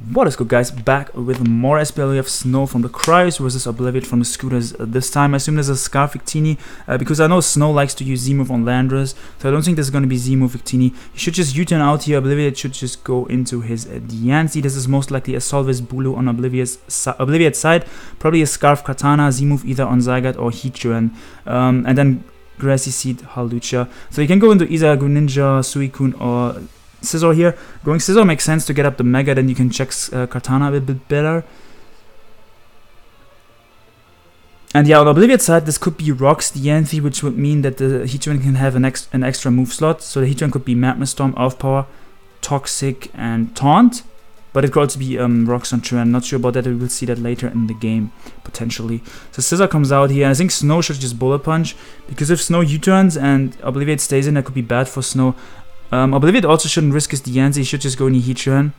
What is good guys, back with more SPL. Snou from the Cryos versus Obliviate from the Scooters this time. I assume there's a Scarf Victini, uh, because I know Snou likes to use Z-move on Landorus, so I don't think there's going to be Z-move Victini. He should just U-turn out here, Obliviate should just go into his uh, Diancie. This is most likely a Solvis Bulu on Obliviate's, Obliviate's side, probably a Scarf Kartana, Z-move either on Zygarde or Heatran, um, and then Grassy Seed, Hawlucha. So you can go into either Greninja, Suicune, or Scizor here. Going Scizor makes sense to get up the Mega, then you can check uh, a bit better. And yeah, on Obliviate's side, this could be Rocks Diancie, which would mean that the Heatran can have an, ex an extra move slot. So the Heatran could be Magma Storm, Earth Power, Toxic, and Taunt. But it could also be um, Rocks on Trend. Not sure about that. We will see that later in the game, potentially. So Scizor comes out here. I think Snou should just Bullet Punch. Because if Snou U-turns and Obliviate stays in, that could be bad for Snou. Um, it also shouldn't risk his Diancie, he should just go in Heatran.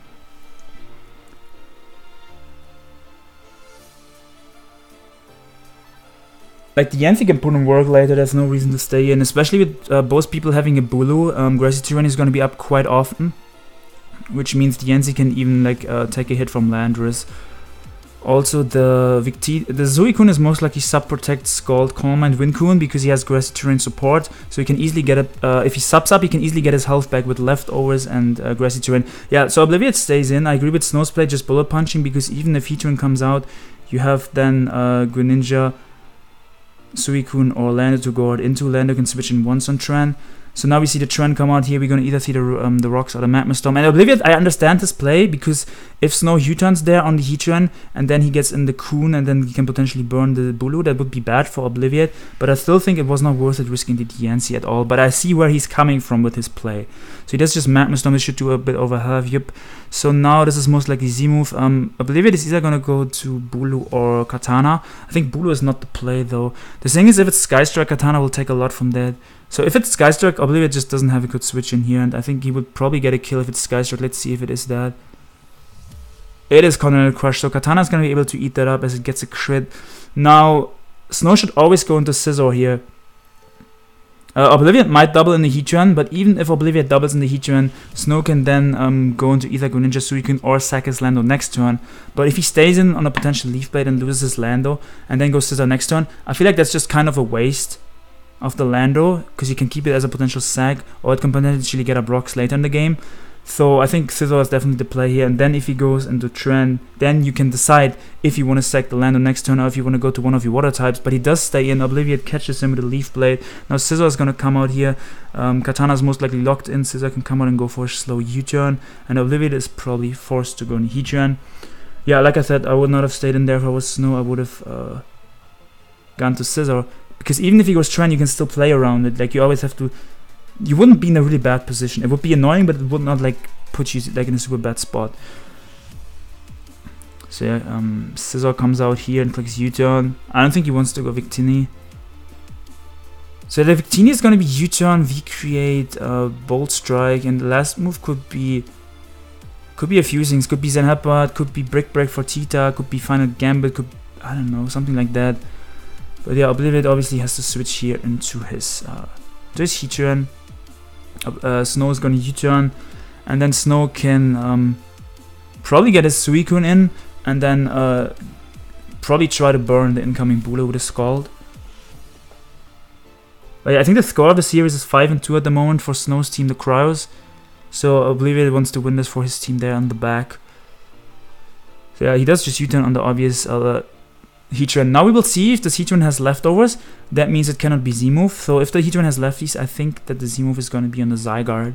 Like the Yanthi can put in work later, there's no reason to stay in, especially with uh, both people having a Bulu. Um, Grassy is going to be up quite often, which means the Yanzi can even like uh, take a hit from Landorus. Also, the Victi the Suicune is most likely sub protects Scald, Calm, and Wincun because he has Grassy Terrain support, so he can easily get it. Uh, if he subs up, he can easily get his health back with leftovers and uh, Grassy Terrain. Yeah, so Obliviate stays in. I agree with Snou's play, just bullet punching because even if Heatran comes out, you have then uh, Greninja, Suicune, or Lando to guard into. Lando can switch in once on Tran. So now we see the trend come out here. We're going to either see the um, the rocks or the magma storm. And Obliviate, I understand this play because if Snou U-turns there on the Heatran and then he gets in the Coon and then he can potentially burn the Bulu, that would be bad for Obliviate. But I still think it was not worth it risking the Diancie at all. But I see where he's coming from with his play. So he does just magma storm. This should do a bit over half. Yep. So now this is most likely Z move. Um, Obliviate is either going to go to Bulu or Kartana. I think Bulu is not the play though. The thing is, if it's Sky Strike, Kartana will take a lot from that. So if it's Skystrike, Obliviate just doesn't have a good switch in here, and I think he would probably get a kill if it's Skystrike. Let's see if it is that. It is Continental Crush, so Kartana's gonna be able to eat that up as it gets a crit. Now, Snou should always go into Scizor here. Uh, Obliviate might double in the Heatran, but even if Oblivion doubles in the Heatran, Snou can then um, go into either Greninja Suicune or sack his Lando next turn. But if he stays in on a potential Leaf Blade and loses his Lando, and then goes Scizor next turn, I feel like that's just kind of a waste of the Lando because you can keep it as a potential sag or it can potentially get a Brox later in the game. So I think Scizor is definitely the play here. And then if he goes into Trend, then you can decide if you want to sack the Lando next turn or if you want to go to one of your water types. But he does stay in. Obliviate catches him with a Leaf Blade. Now Scizor is going to come out here. Um, Kartana is most likely locked in. Scizor can come out and go for a slow U-turn. And Obliviate is probably forced to go in Heatran. Yeah, like I said, I would not have stayed in there if I was Snou. I would have uh, gone to Scizor. Because even if he goes Trend, you can still play around it. Like you always have to. You wouldn't be in a really bad position. It would be annoying, but it would not like put you like in a super bad spot. So yeah, um, Scizor comes out here and clicks U-turn. I don't think he wants to go Victini. So the Victini is gonna be U-turn, V-create, uh, Bolt Strike, and the last move could be could be a few things. Could be Zen could be Brick Break for Tita, could be Final Gambit, could I don't know something like that. But yeah, Obliviate obviously has to switch here into his uh, this Heatran. Uh, Snou is gonna U-turn, and then Snou can um, probably get his Suicune in, and then uh, probably try to burn the incoming Bulu with a Scald. But yeah, I think the score of the series is 5 and 2 at the moment for Snou's team, the Cryos. So Obliviate wants to win this for his team there on the back. So yeah, he does just U-turn on the obvious uh, Heatran. Now we will see if this Heatran has leftovers. That means it cannot be Z-move. So if the Heatran has lefties, I think that the Z-move is going to be on the Zygarde.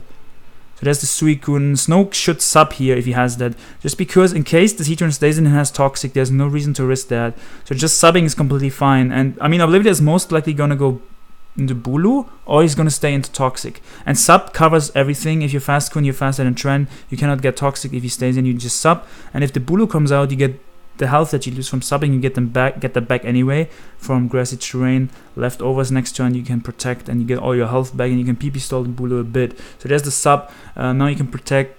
So there's the Suicune. Snou should sub here if he has that. Just because in case the Heatran stays in and has Toxic, there's no reason to risk that. So just subbing is completely fine. And I mean, Obliviate is most likely going to go into Bulu or he's going to stay into Toxic. And sub covers everything. If you're fast Kun, you're faster than Trend. You cannot get Toxic if he stays in, you just sub. And if the Bulu comes out, you get the health that you lose from subbing, you get them back, get that back anyway from grassy terrain. Leftovers next turn you can protect and you get all your health back and you can PP stall the Bulu a bit. So there's the sub. Uh, now you can protect.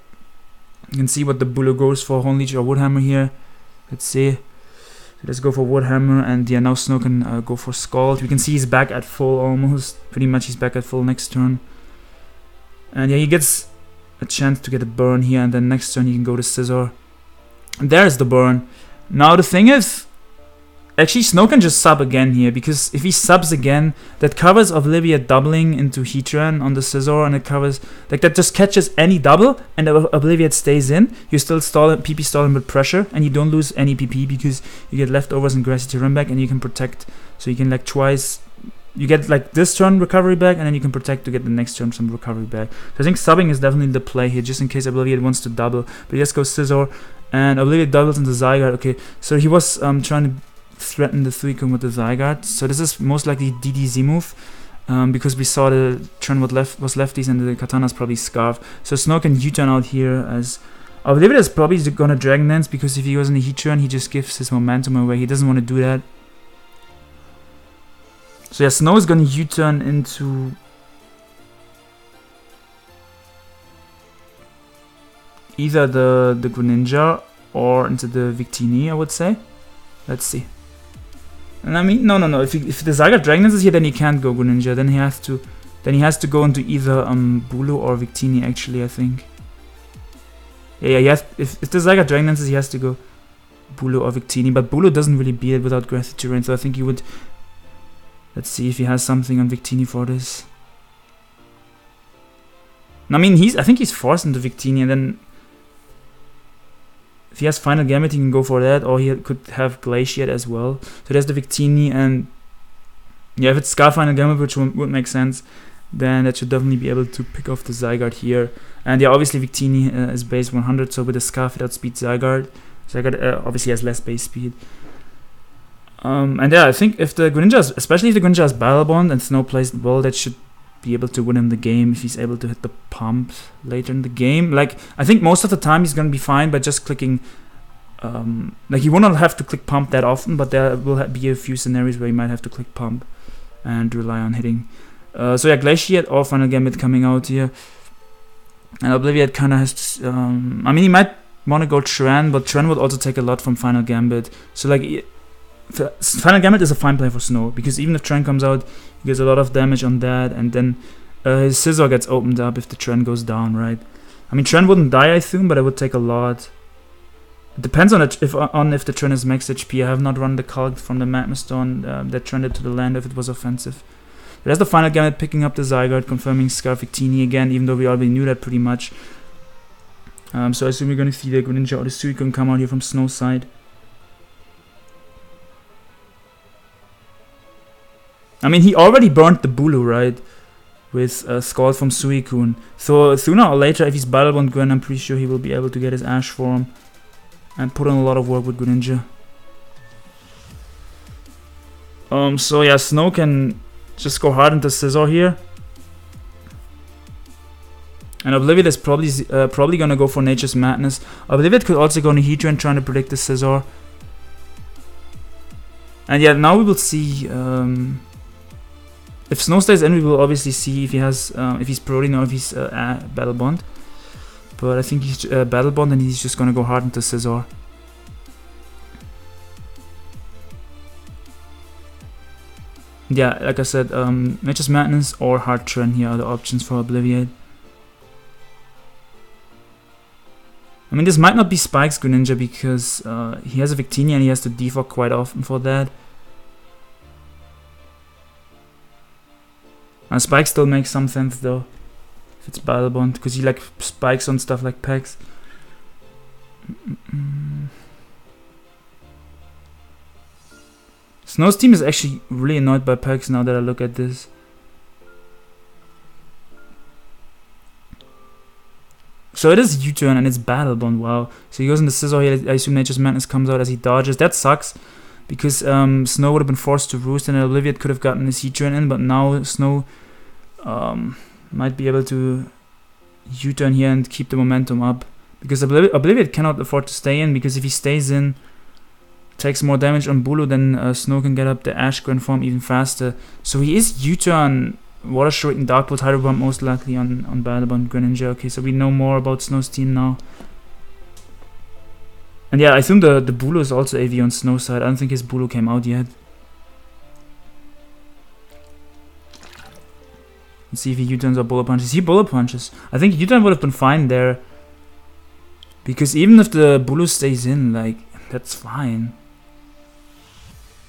You can see what the Bulu goes for, Horn Leech or Woodhammer here. Let's see. Let's go for Woodhammer and yeah, now Snou can uh, go for Scald. We can see he's back at full almost. Pretty much he's back at full next turn. And yeah, he gets a chance to get a burn here and then next turn he can go to Scizor. There's the burn. Now the thing is, actually Snou can just sub again here because if he subs again, that covers Obliviate doubling into Heatran on the Scizor and it covers like that just catches any double and Obliviate stays in. You still stall PP stall with pressure and you don't lose any PP because you get leftovers and Grassy run back and you can protect. So you can like twice you get like this turn recovery back and then you can protect to get the next turn some recovery back. So I think subbing is definitely the play here just in case Obliviate wants to double. But he just goes Scizor and Obliviate doubles into Zygarde. Okay, so he was um, trying to threaten the Suicune with the Zygarde. So this is most likely DDZ move. Um, because we saw the turn what left was lefties and the Kartana's probably scarf. So Snou can U-turn out here as Obliviate is probably gonna Dragon Dance because if he goes in the heat turn he just gives his momentum away. He doesn't want to do that. So yeah, Snou is gonna U-turn into either the the Greninja or into the Victini, I would say. Let's see. And I mean, no, no, no. If he, if the Zygarde Dragon is here, then he can't go Greninja. Then he has to, then he has to go into either um Bulu or Victini. Actually, I think. Yeah, yeah. He has, if if the Zygarde Dragon is, he has to go Bulu or Victini. But Bulu doesn't really beat it without Grassy Terrain, so I think he would Let's see if he has something on Victini for this. I mean, he's. I think he's forced into Victini, and then if he has Final Gambit, he can go for that, or he could have Glaciate as well. So there's the Victini, and yeah, if it's Scar Final Gambit, which would, would make sense, then that should definitely be able to pick off the Zygarde here. And yeah, obviously Victini uh, is base 100, so with the Scarf it outspeeds Zygarde. Zygarde uh, obviously has less base speed. Um, and yeah, I think if the Greninja, especially if the Greninja has Battle Bond and Snou plays well, that should be able to win him the game if he's able to hit the pump later in the game. Like I think most of the time he's gonna be fine by just clicking. Um, like he not have to click pump that often, but there will be a few scenarios where he might have to click pump and rely on hitting. Uh, so yeah, Glaciate or Final Gambit coming out here, and Obliviate kind of has. To, um, I mean, he might want to go Tren, but Tren would also take a lot from Final Gambit. So like Final Gambit is a fine play for Snou because even if Tren comes out, he gets a lot of damage on that, and then uh, his Scizor gets opened up if the Tren goes down, right? I mean, Tren wouldn't die, I assume, but it would take a lot. It depends on it, if on if the Tren is max HP. I have not run the calc from the Magma Storm uh, that trended to the land if it was offensive. There's the Final Gambit picking up the Zygarde, confirming Scarf Victini again, even though we already knew that pretty much. Um, so I assume we're going to see the Greninja or the Suicune come out here from Snou side. I mean, he already burned the Bulu, right? With a Scald from Suicune. So sooner or later, if he's Battle Gwen, I'm pretty sure he will be able to get his Ash form. And put in a lot of work with Greninja. Um, so yeah, Snou can just go hard into Scizor here. And Oblivion is probably uh, probably gonna go for Nature's Madness. Oblivion could also go into Heatran trying to predict the Scizor. And yeah, now we will see um, if Snou stays in, we will obviously see if he has, um, if he's Protean or if he's uh, Battle Bond. But I think he's uh, Battle Bond and he's just gonna go hard into Scizor. Yeah, like I said, um, Nature's Madness or Hard Tren here are the options for Obliviate. I mean, this might not be Spike's Greninja because uh, he has a Victini and he has to defog quite often for that. And Spike still makes some sense though. If it's Battle Bond, because he like spikes on stuff like Pex. Snou's team is actually really annoyed by Pex now that I look at this. So it is U-turn and it's Battle Bond, wow. So he goes into Scizor, here, I assume Nature's Madness comes out as he dodges. That sucks because um, Snou would have been forced to roost and Olivia could have gotten his U-turn in, but now Snou um, might be able to U-turn here and keep the momentum up. Because Obliviate cannot afford to stay in, because if he stays in, takes more damage on Bulu, then uh, Snou can get up the Ash Grand form even faster. So he is U-turn, Water Shuriken and Dark Pulse, Hydro Pump most likely on, on Battlebond Greninja. Okay, so we know more about Snou's team now. And yeah, I assume the, the Bulu is also AV on Snou side. I don't think his Bulu came out yet. Let's see if he U-turns or bullet punches. He bullet punches. I think U-turn would have been fine there. Because even if the Bulu stays in, like, that's fine.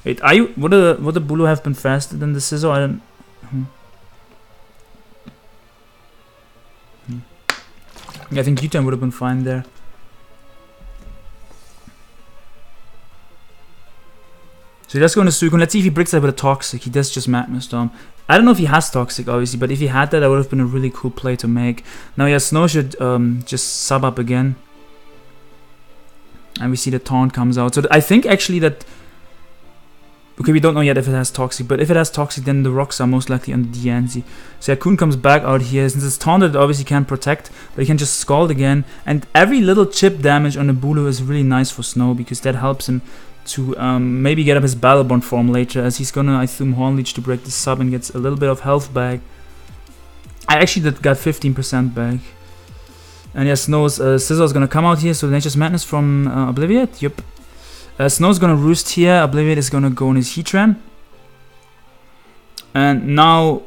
Wait, are you, would the, would the Bulu have been faster than the Scizor? I don't, hmm. Hmm. I think U-turn would have been fine there. So let's go into Suicune. Let's see if he breaks that with a Toxic. He does just Magma Storm. I don't know if he has Toxic, obviously, but if he had that, that would have been a really cool play to make. Now, yeah, Snou should um, just sub up again. And we see the Taunt comes out. So I think actually that... Okay, we don't know yet if it has Toxic, but if it has Toxic, then the rocks are most likely on the Diancie. So yeah, Kun comes back out here. Since it's taunted, it obviously can't protect, but he can just Scald again. And every little chip damage on the Bulu is really nice for Snou, because that helps him to um, maybe get up his Battle Bond form later, as he's gonna, I assume, Horn Leech to break the sub and gets a little bit of health back. I actually did got 15% back. And yes, Snou's uh, Scizor is gonna come out here, so Nature's Madness from uh, Obliviate, yep. Uh, Snou's gonna roost here, Obliviate is gonna go on his Heatran. And now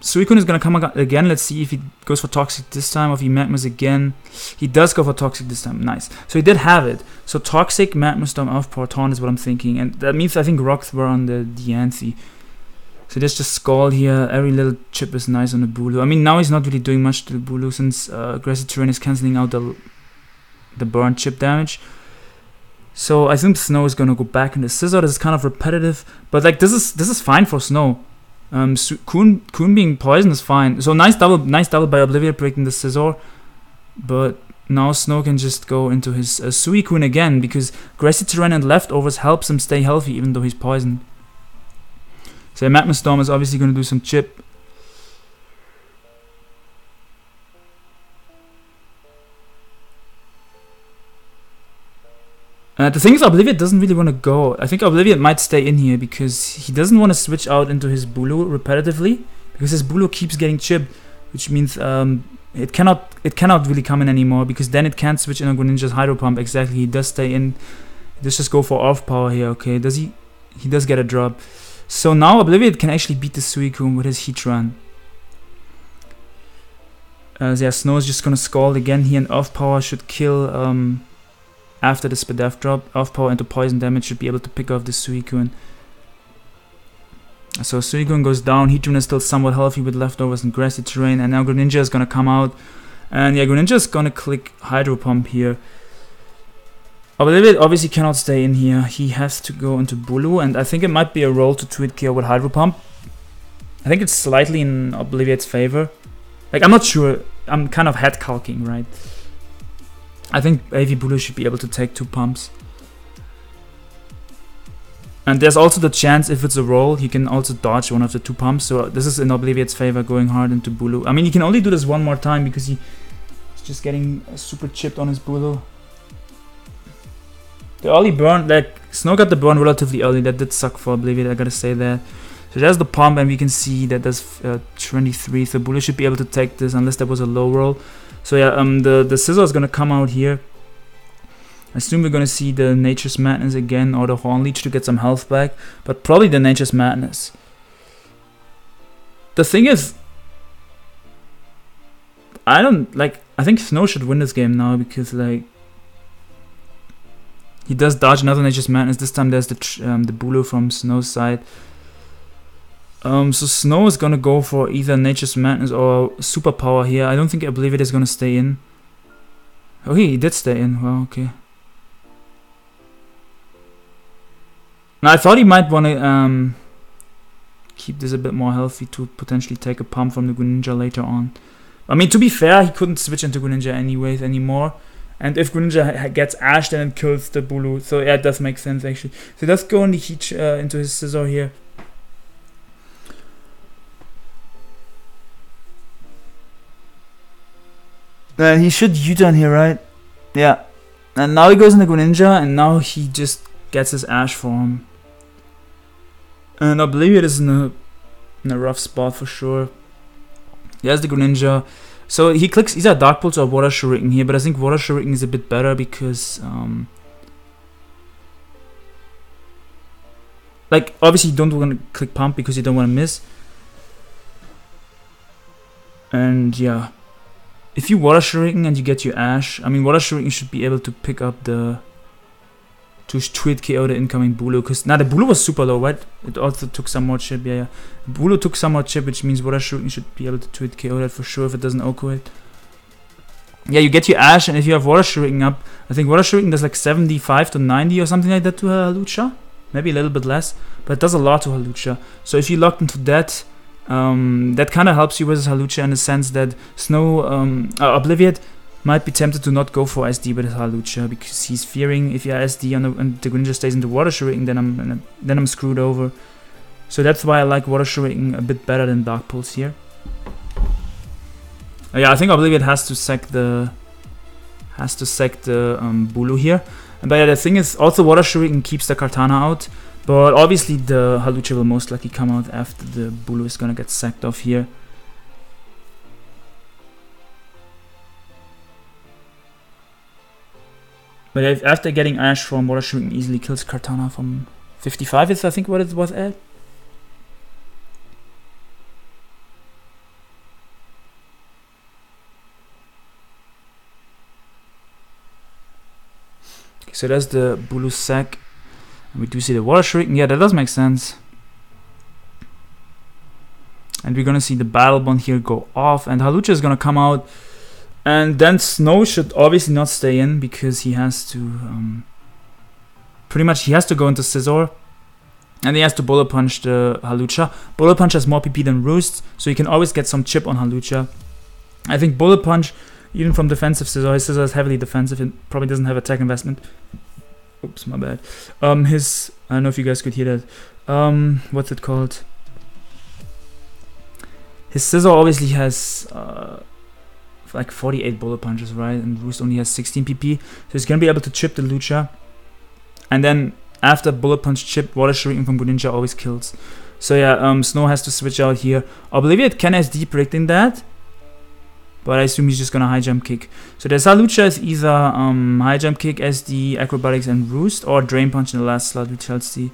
Suicune is gonna come again. Let's see if he goes for Toxic this time or if he Magmas again. He does go for Toxic this time. Nice. So he did have it. So Toxic, Magma Storm, Power Taunt is what I'm thinking. And that means I think Rocks were on the Diancie. So there's just Scald here. Every little chip is nice on the Bulu. I mean, now he's not really doing much to the Bulu since uh, a Grassy Terrain is cancelling out the, the burn chip damage. So I think Snou is gonna go back into Scizor. This is kind of repetitive, but like this is this is fine for Snou. Um, Kun, Kun being poisoned is fine. So nice double, nice double by Obliviate breaking the Scizor, but now Snou can just go into his uh, Suicune again because Grassy Terrain and Leftovers helps him stay healthy even though he's poisoned. So Magma Storm is obviously going to do some chip. Uh, the thing is, Obliviate doesn't really want to go. I think Obliviate might stay in here because he doesn't want to switch out into his Bulu repetitively because his Bulu keeps getting chipped, which means um, it cannot it cannot really come in anymore because then it can't switch into Greninja's Hydro Pump. Exactly, he does stay in. Let's just go for Earth Power here. Okay, does he? He does get a drop. So now Obliviate can actually beat the Suicune with his Heatran. Uh, yeah, Snou is just gonna Scald again here, and Earth Power should kill. Um, after the Spadef drop, Earth Power into poison damage should be able to pick off the Suicune. So Suicune goes down, Heatran is still somewhat healthy with leftovers and grassy terrain, and now Greninja is gonna come out. And yeah, Greninja is gonna click Hydro Pump here. Obliviate obviously cannot stay in here, he has to go into Bulu, and I think it might be a roll to tweet KO with Hydro Pump. I think it's slightly in Obliviate's favor. Like, I'm not sure, I'm kind of head calking, right? I think AV Bulu should be able to take two pumps. And there's also the chance if it's a roll, he can also dodge one of the two pumps. So this is in Obliviate's favor going hard into Bulu. I mean, he can only do this one more time because he, he's just getting super chipped on his Bulu. The early burn, like, Snou got the burn relatively early. That did suck for Obliviate, I gotta say that. So there's the pump and we can see that there's uh, 23. So Bulu should be able to take this unless there was a low roll. So yeah, um, the, the Scizor is gonna come out here. I assume we're gonna see the Nature's Madness again or the Horn Leech to get some health back, but probably the Nature's Madness. The thing is, I don't like. I think Snou should win this game now because like he does dodge another Nature's Madness. This time there's the um, the Bulu from Snou's side. Um, so Snou is gonna go for either Nature's Madness or Superpower here. I don't think I believe it is gonna stay in. Oh, he did stay in. Well, okay. Now I thought he might want to um, keep this a bit more healthy to potentially take a pump from the Greninja later on. I mean, to be fair, he couldn't switch into Greninja anyways anymore. And if Greninja gets Ash, then it kills the Bulu. So yeah, it does make sense actually. So let's go on the Heat uh, into his Scizor here. Uh, he should U-turn here, right? Yeah. And now he goes into Greninja, and now he just gets his Ash form. And I believe it is in a, in a rough spot for sure. He has the Greninja. So he clicks either Dark Pulse or Water Shuriken here, but I think Water Shuriken is a bit better because... Um, like, obviously you don't want to click Pump because you don't want to miss. And yeah. If you water shuriken and you get your ash, I mean water shuriken should be able to pick up the to tweet KO the incoming Bulu because now the Bulu was super low, right? It also took some more chip, yeah, yeah. Bulu took some more chip, which means water shuriken should be able to tweet KO that for sure if it doesn't OHKO it. Yeah, you get your Ash, and if you have water shuriken up, I think water shuriken does like 75 to 90 or something like that to Hawlucha. Maybe a little bit less, but it does a lot to Hawlucha. So if you locked into that, um, that kind of helps you versus Hawlucha in the sense that Snou, um, uh, Obliviate might be tempted to not go for SD with Hawlucha because he's fearing if you SD and the, and the Greninja stays in the Water Shuriken, then I'm then I'm screwed over. So that's why I like Water Shuriken a bit better than Dark Pulse here. Uh, yeah, I think Obliviate has to sack the has to sack the um, Bulu here. But yeah, the thing is, also Water Shuriken keeps the Kartana out. But obviously the Hawlucha will most likely come out after the Bulu is gonna get sacked off here. But if, after getting Ash from Water Shuriken easily kills Kartana from 55 is I think what it was at. So that's the Bulu sack. And we do see the Water Shuriken. Yeah, that does make sense. And we're gonna see the Battle Bond here go off. And Hawlucha is gonna come out. And then Snou should obviously not stay in because he has to... Um, pretty much he has to go into Scizor. And he has to Bullet Punch the Hawlucha. Bullet Punch has more PP than Roost. So you can always get some chip on Hawlucha. I think Bullet Punch even from defensive Scizor, his Scizor is heavily defensive and probably doesn't have attack investment. Oops, my bad. Um, his I don't know if you guys could hear that. Um, what's it called? His Scizor obviously has uh, like 48 bullet punches, right? And Roost only has 16 PP, so he's gonna be able to chip the Lucha. And then after bullet punch chip, Water Shuriken from Greninja always kills. So yeah, um, Snou has to switch out here. Obliviate can SD predicting that, but I assume he's just gonna high jump kick. So the Hawlucha is either um, high jump kick, SD, acrobatics, and roost, or drain punch in the last slot, we shall see.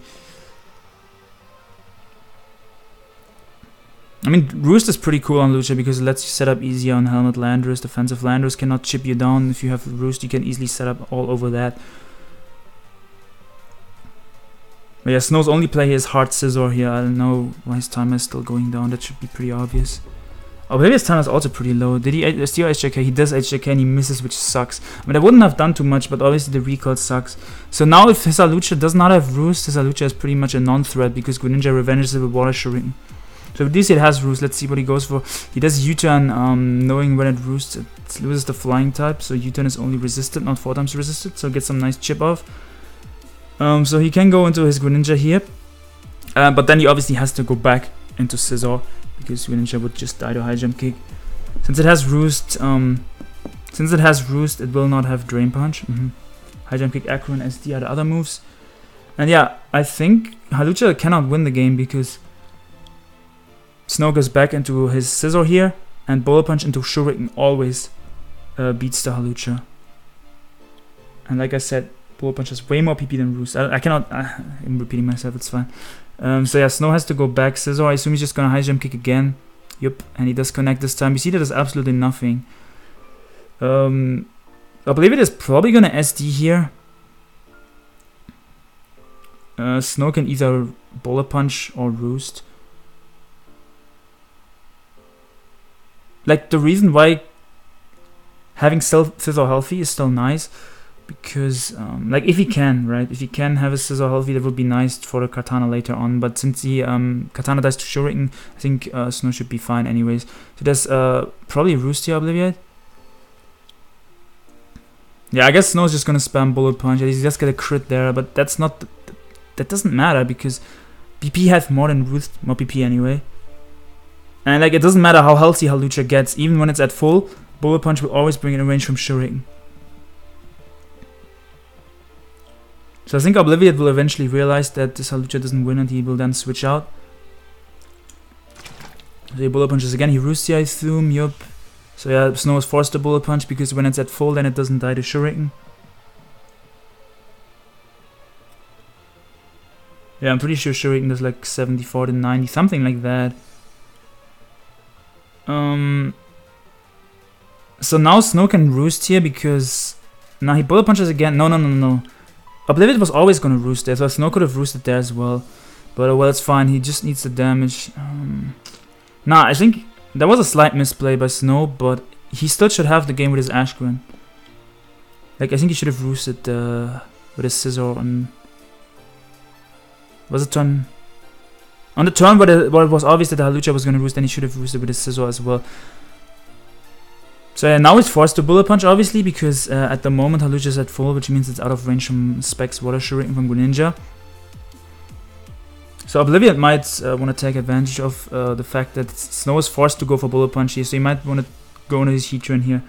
I mean, Roost is pretty cool on Lucha because it lets you set up easier on Helmet Landorus. Defensive Landorus cannot chip you down. If you have Roost, you can easily set up all over that. But yeah, Snou's only play is Hard Scizor here. I don't know why his time is still going down. That should be pretty obvious. Oh, maybe his time is also pretty low. Did he steal HJK? He does HJK and he misses, which sucks. I mean, I wouldn't have done too much, but obviously the recoil sucks. So now if his Hawlucha does not have Roost, his Hawlucha is pretty much a non-threat because Greninja revenges it with Water Shuriken. So if this it has Roost, let's see what he goes for. He does U-turn, um, knowing when it roosts, it loses the flying type, so U-turn is only resisted, not four times resisted, so get some nice chip off. Um, so he can go into his Greninja here, uh, but then he obviously has to go back into Scizor because Greninja would just die to high jump kick. Since it has roost, um, since it has roost, it will not have drain punch. Mm -hmm. High jump kick, acro, and SD the other moves. And yeah, I think Hawlucha cannot win the game because Snou goes back into his Scizor here, and Bullet Punch into Shuriken always uh, beats the Hawlucha. And like I said, Bullet Punch has way more PP than Roost. I, I cannot, uh, I'm repeating myself, it's fine. Um, so yeah, Snou has to go back. Scizor, I assume he's just gonna high jump kick again. Yup, and he does connect this time. You see that does absolutely nothing. Um, I believe it is probably gonna SD here. Uh, Snou can either bullet punch or roost. Like the reason why having Scizor healthy is still nice because um, like if he can right? If he can have a Scizor healthy that would be nice for the Kartana later on. But since the um, Kartana dies to Shuriken I think uh, Snou should be fine anyways. So there's uh, probably Roosty Obliviate yeah I guess Snou's just gonna spam Bullet Punch. He's just get a crit there but that's not th that doesn't matter because BP has more than Roost more PP anyway. And like it doesn't matter how healthy Hawlucha gets even when it's at full Bullet Punch will always bring it in range from Shuriken So I think Obliviate will eventually realize that this Hawlucha doesn't win and he will then switch out. So he bullet punches again, he roosts I assume, yup. So yeah, Snou is forced to bullet punch because when it's at full then it doesn't die to Shuriken. Yeah, I'm pretty sure Shuriken does like 74 to 90, something like that. Um, So now Snou can roost here because now he bullet punches again. No, no, no, no. Oblivion was always gonna roost there, so Snou could have roosted there as well. But uh, well, it's fine. He just needs the damage. Um, nah, I think there was a slight misplay by Snou, but he still should have the game with his Ashgren. Like I think he should have roosted uh, with his Scizor on. Was it turn? On the turn where it was obvious that the Hawlucha was gonna roost, then he should have roosted with his Scizor as well. So yeah, now it's forced to Bullet Punch, obviously, because uh, at the moment Hawlucha is at full, which means it's out of range from Specs Water Shuriken from Greninja. So Oblivion might uh, want to take advantage of uh, the fact that Snou is forced to go for Bullet Punch here, so he might want to go into his Heatran here.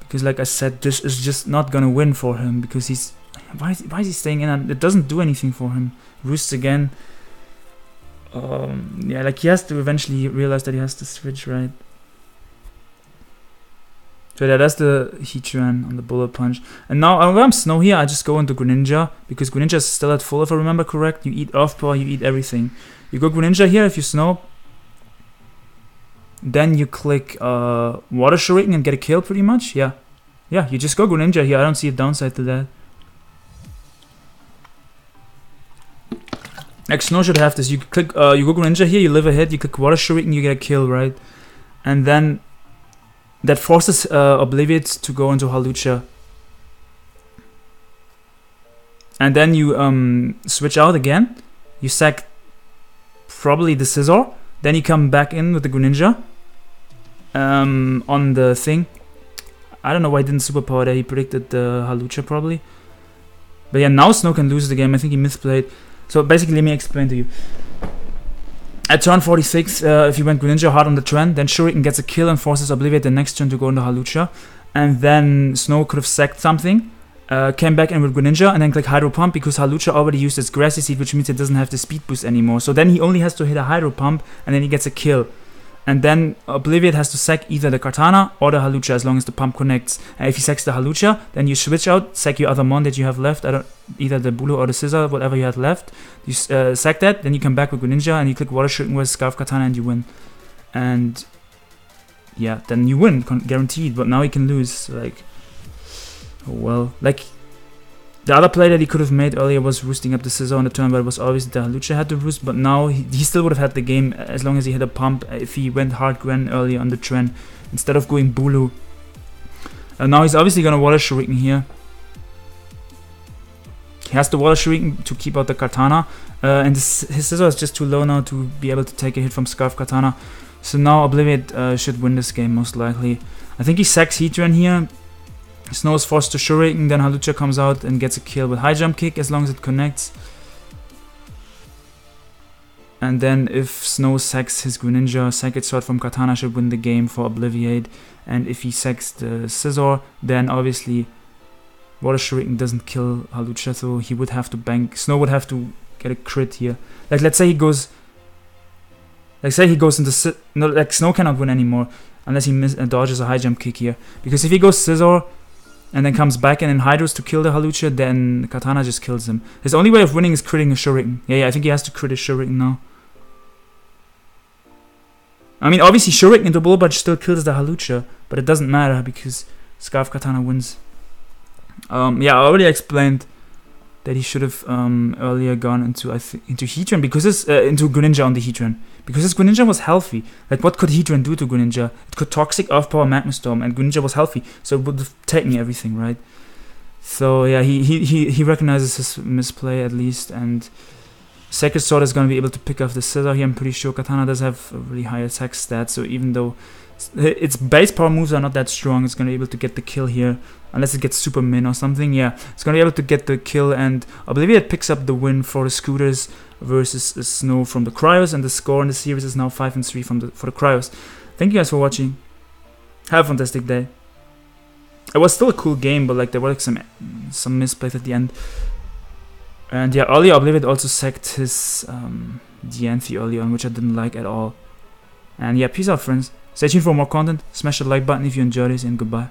Because like I said, this is just not gonna win for him, because he's... Why is, why is he staying in? And it doesn't do anything for him. Roosts again. Um, yeah, like he has to eventually realize that he has to switch, right? So yeah, that's the Heatran on the Bullet Punch. And now, when I'm Snou here, I just go into Greninja, because Greninja is still at full if I remember correct. You eat Earth Power, you eat everything. You go Greninja here if you Snou. Then you click uh, Water Shuriken and get a kill pretty much, yeah. Yeah, you just go Greninja here, I don't see a downside to that. Like Snou should have this. You click, uh, you go Greninja here, you live ahead, you click Water Shuriken, you get a kill, right? And then that forces uh, Obliviate to go into Hawlucha. And then you um, switch out again. You sack probably the Scizor. Then you come back in with the Greninja um, on the thing. I don't know why he didn't superpower there. He predicted the Hawlucha probably. But yeah, now Snou can lose the game. I think he misplayed. So basically, let me explain to you. At turn 46, uh, if you went Greninja hard on the trend, then Shuriken gets a kill and forces Obliviate the next turn to go into Hawlucha. And then Snou could have sacked something, uh, came back in with Greninja, and then click Hydro Pump because Hawlucha already used its Grassy Seed, which means it doesn't have the speed boost anymore. So then he only has to hit a Hydro Pump, and then he gets a kill. And then Obliviate has to sack either the Kartana or the Hawlucha as long as the pump connects. And if he sacks the Hawlucha, then you switch out, sack your other Mon that you have left, either the Bulu or the Scizor, whatever you had left. You uh, sack that, then you come back with Greninja and you click Water Shuriken with Scarf Kartana and you win. And yeah, then you win, guaranteed. But now he can lose. Like, oh well. Like, the other play that he could have made earlier was roosting up the Scizor on the turn, but it was obvious that Hawlucha had to roost. But now he, he still would have had the game as long as he had a pump if he went hard Gren earlier on the trend instead of going Bulu. Now he's obviously gonna Water Shuriken here. He has the Water Shuriken to keep out the Kartana. Uh, and his, his Scizor is just too low now to be able to take a hit from Scarf Kartana. So now Obliviate uh, should win this game most likely. I think he sacks Heatran here Snou is forced to Shuriken, then Hawlucha comes out and gets a kill with high jump kick as long as it connects. And then if Snou sacks his Greninja, Sacred Sword from Kartana should win the game for Obliviate. And if he sacks the Scizor, then obviously Water Shuriken doesn't kill Hawlucha, so he would have to bank. Snou would have to get a crit here. Like let's say he goes like say he goes into no like Snou cannot win anymore unless he miss, uh, dodges a high jump kick here. Because if he goes Scizor, and then comes back and then Hydros to kill the Hawlucha, then Kartana just kills him. His only way of winning is critting a Shuriken. Yeah, yeah, I think he has to crit a Shuriken now. I mean, obviously Shuriken into Bulbach still kills the Hawlucha, but it doesn't matter because Scarf Kartana wins. Um, yeah, I already explained that he should have um, earlier gone into I th- into Heatran because it's uh, into Greninja on the Heatran because his Greninja was healthy. Like what could Heatran do to Greninja? It could Toxic Earth Power Magma Storm and Greninja was healthy, so it would have taken everything, right? So yeah, he he he, he recognizes his misplay at least, and Sacred Sword is gonna be able to pick off the Scizor here. I'm pretty sure Kartana does have a really high attack stat, so even though its base power moves are not that strong, it's gonna be able to get the kill here unless it gets super min or something. Yeah, it's gonna be able to get the kill, and Obliviate picks up the win for the scooters versus the Snou from the Cryos, and the score in the series is now five and three from the for the Cryos. Thank you guys for watching. Have a fantastic day. It was still a cool game, but like there were like some some misplays at the end. And yeah, earlier Obliviate also sacked his um, Diancie early on, which I didn't like at all. And yeah, peace out, friends. Stay tuned for more content. Smash the like button if you enjoyed this, and goodbye.